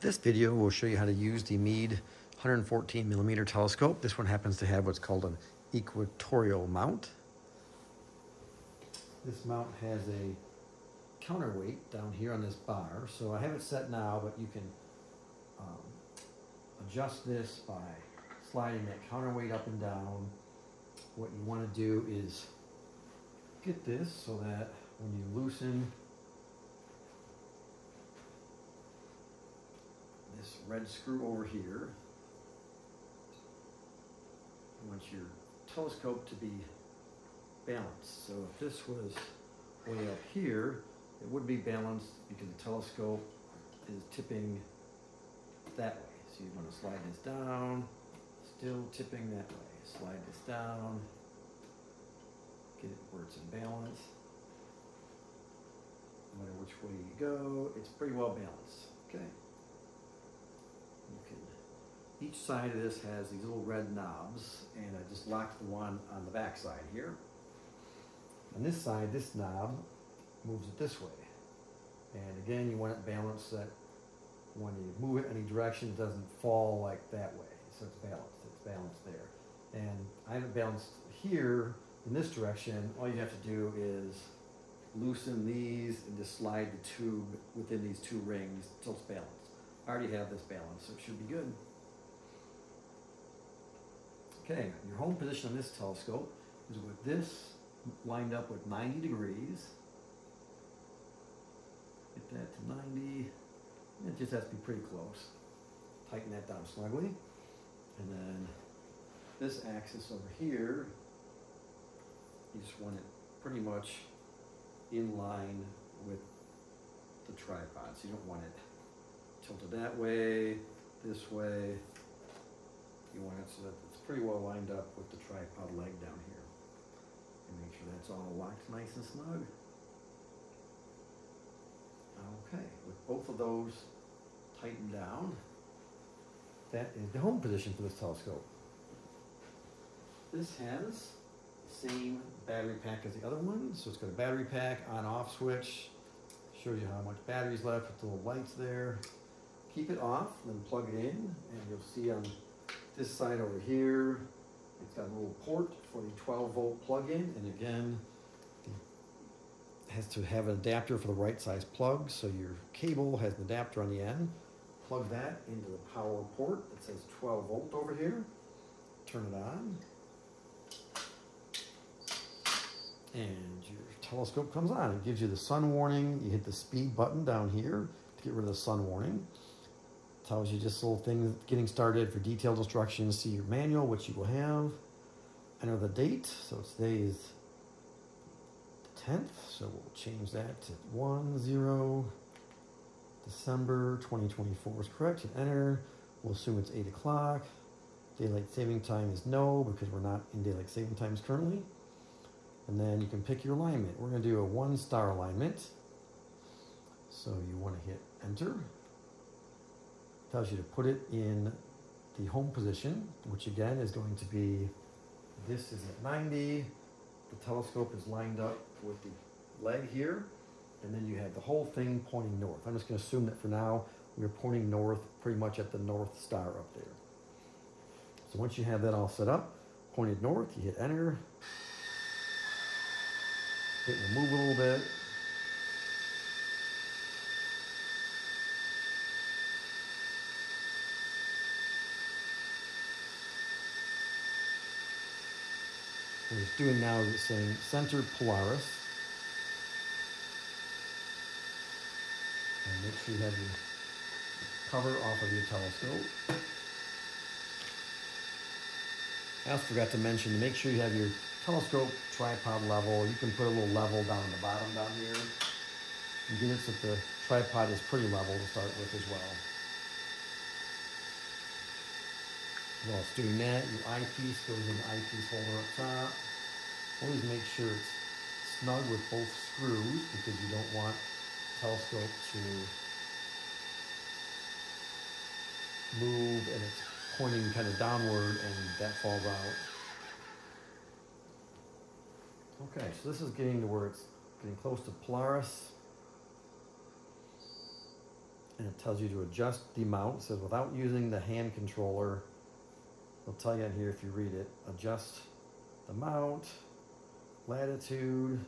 This video will show you how to use the Meade 114 millimeter telescope. This one happens to have what's called an equatorial mount. This mount has a counterweight down here on this bar. So I have it set now, but you can um, adjust this by sliding that counterweight up and down. What you want to do is get this so that when you loosen this red screw over here, you want your telescope to be balanced. So if this was way up here, it would be balanced because the telescope is tipping that way. So you want to slide this down, still tipping that way. Slide this down, get it where it's in balance. No matter which way you go, it's pretty well balanced. Okay. Each side of this has these little red knobs, and I just locked the one on the back side here. On this side, this knob moves it this way. And again, you want it balanced that when you move it any direction, it doesn't fall like that way. So it's balanced, it's balanced there. And I have it balanced here in this direction. All you have to do is loosen these and just slide the tube within these two rings until it's balanced. I already have this balanced, so it should be good. Okay, your home position on this telescope is with this lined up with 90 degrees. Get that to 90. It just has to be pretty close. Tighten that down snugly. And then this axis over here, you just want it pretty much in line with the tripod. So you don't want it tilted that way, this way. So that it's pretty well lined up with the tripod leg down here. And make sure that's all locked nice and snug. Okay, with both of those tightened down, that is the home position for this telescope. This has the same battery pack as the other one, so it's got a battery pack, on-off switch, show you how much battery's left with the little lights there. Keep it off, then plug it in, and you'll see on this side over here, it's got a little port for the 12 volt plug-in, and again, it has to have an adapter for the right size plug, so your cable has an adapter on the end. Plug that into the power port that says 12 volt over here. Turn it on. And your telescope comes on. It gives you the sun warning. You hit the speed button down here to get rid of the sun warning. Tells you just little things getting started for detailed instructions. See your manual, which you will have. Enter the date. So today is the 10th, so we'll change that to 1, 0, December 2024 is correct, hit enter. We'll assume it's 8 o'clock. Daylight saving time is no, because we're not in daylight saving times currently. And then you can pick your alignment. We're going to do a one star alignment. So you want to hit enter. Tells you to put it in the home position, which again is going to be, this is at 90, the telescope is lined up with the leg here, and then you have the whole thing pointing north. I'm just going to assume that for now we're pointing north pretty much at the north star up there. So once you have that all set up, pointed north, you hit enter, hit remove a little bit, it's doing now is it's saying center Polaris. And make sure you have your cover off of your telescope. I also forgot to mention to make sure you have your telescope tripod level. You can put a little level down on the bottom down here. And get it so the tripod is pretty level to start with as well. While it's doing that, your eyepiece goes in the eyepiece holder up top. Always make sure it's snug with both screws because you don't want telescope to move and it's pointing kind of downward and that falls out. Okay, so this is getting to where it's getting close to Polaris. and it tells you to adjust the mount. It says without using the hand controller, it'll tell you in here if you read it, adjust the mount, latitude,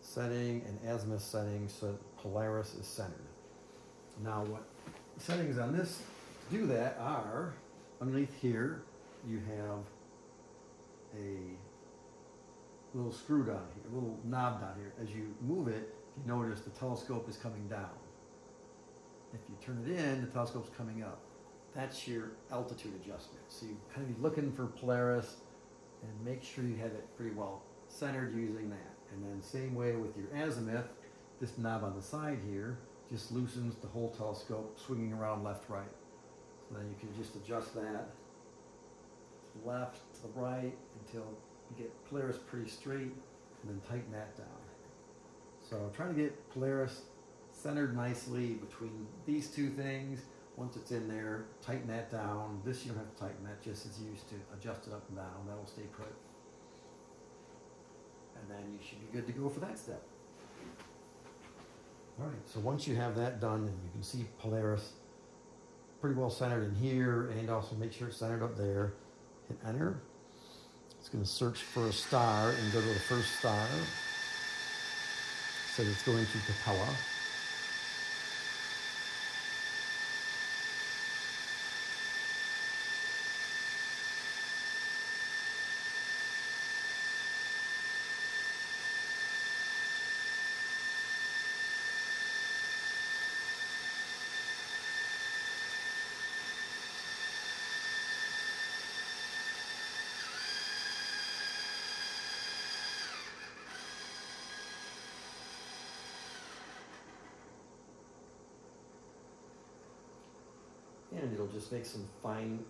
setting, and azimuth setting so Polaris is centered. Now what settings on this do that are, underneath here, you have a little screw down here, a little knob down here. As you move it, you notice the telescope is coming down. If you turn it in, the telescope's coming up. That's your altitude adjustment. So you kind of be looking for Polaris and make sure you have it pretty well centered using that. And then same way with your azimuth, this knob on the side here just loosens the whole telescope swinging around left, right. So then you can just adjust that left, to the right until you get Polaris pretty straight and then tighten that down. So trying to get Polaris centered nicely between these two things. Once it's in there, tighten that down. This you don't have to tighten that, just as you used to adjust it up and down. That will stay put. And then you should be good to go for that step. All right, so once you have that done, and you can see Polaris pretty well centered in here, and also make sure it's centered up there, hit enter. It's going to search for a star and go to the first star. So it's going to Capella. And it'll just make some fine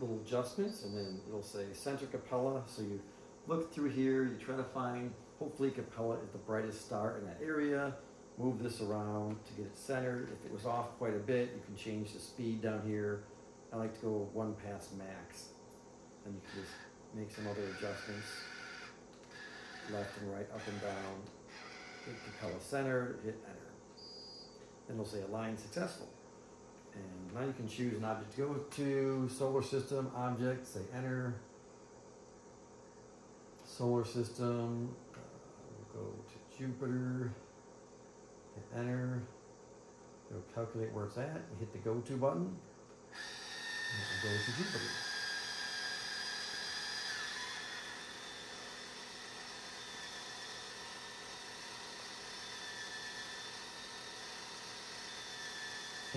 little adjustments and then it'll say center Capella. So you look through here, you try to find, hopefully Capella is the brightest star in that area. Move this around to get it centered. If it was off quite a bit, you can change the speed down here. I like to go one past max. And you can just make some other adjustments. Left and right, up and down. Hit Capella center, hit enter. Then it'll say align successful. And now you can choose an object to go to, solar system, object, say enter. Solar system, uh, we'll go to Jupiter, hit enter. It'll calculate where it's at, you hit the go to button, and it will go to Jupiter.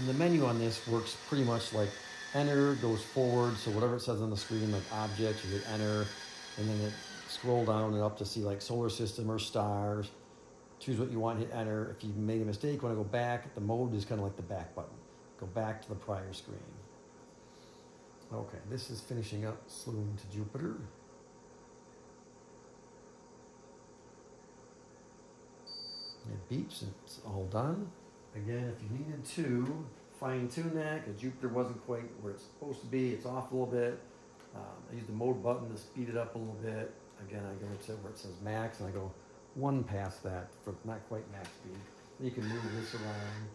And the menu on this works pretty much like enter goes forward. So whatever it says on the screen, like object, you hit enter, and then it scroll down and up to see like solar system or stars. Choose what you want, hit enter. If you made a mistake, want to go back, the mode is kind of like the back button. Go back to the prior screen. Okay, this is finishing up Sloom to Jupiter. It beeps, it's all done. Again, if you needed to fine tune that, because Jupiter wasn't quite where it's supposed to be, it's off a little bit. Um, I use the mode button to speed it up a little bit. Again, I go to where it says max, and I go one past that for not quite max speed. You can move this around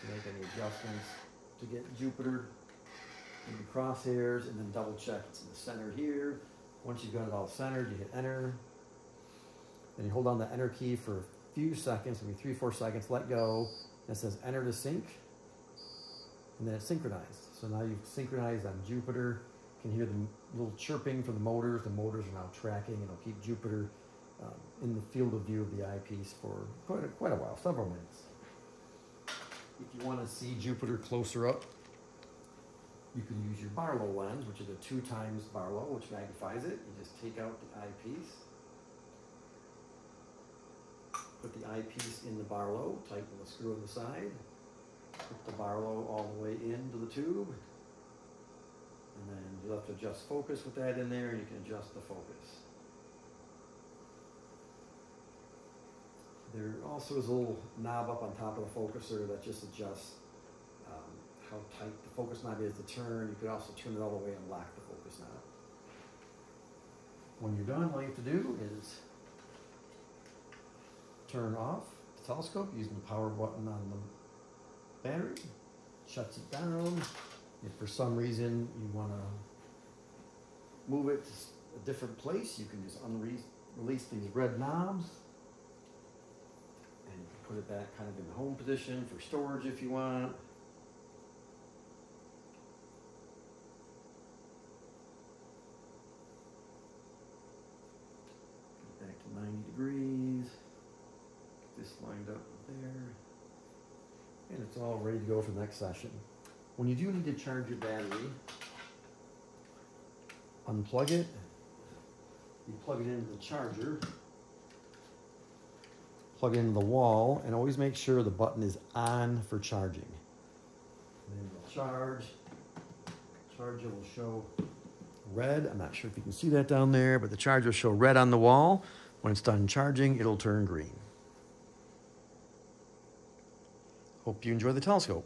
to make any adjustments to get Jupiter in the crosshairs, and then double check it's in the center here. Once you've got it all centered, you hit enter. Then you hold on the enter key for few seconds, maybe three, four seconds, let go. And it says enter to sync. And then it's synchronized. So now you've synchronized on Jupiter. You can hear the little chirping from the motors. The motors are now tracking and it'll keep Jupiter um, in the field of view of the eyepiece for quite a, quite a while, several minutes. If you want to see Jupiter closer up, you can use your Barlow lens, which is a two times Barlow, which magnifies it. You just take out the eyepiece Put the eyepiece in the Barlow, tighten the screw on the side. Put the Barlow all the way into the tube. And then you'll have to adjust focus with that in there, and you can adjust the focus. There also is a little knob up on top of the focuser that just adjusts um, how tight the focus knob is to turn. You could also turn it all the way and lock the focus knob. When you're done, all you have to do is turn off the telescope using the power button on the battery, shuts it down. If for some reason you want to move it to a different place, you can just release these red knobs and put it back kind of in the home position for storage if you want. Back to 90 degrees. Get this lined up there. And it's all ready to go for the next session. When you do need to charge your battery, unplug it. You plug it into the charger. Plug it into the wall and always make sure the button is on for charging. Then it'll charge. Charger will show red. I'm not sure if you can see that down there, but the charger will show red on the wall. When it's done charging, it'll turn green. Hope you enjoy the telescope.